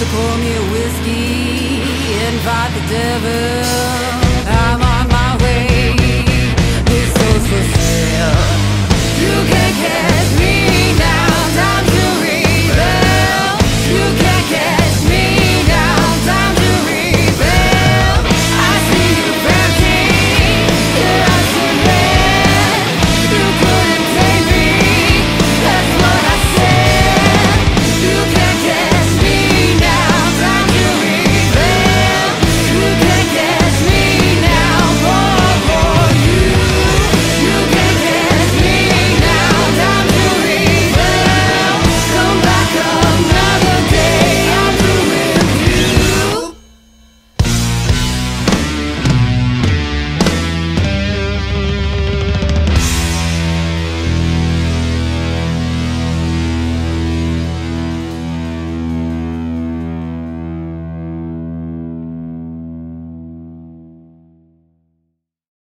to pour me a whiskey and fight the devil.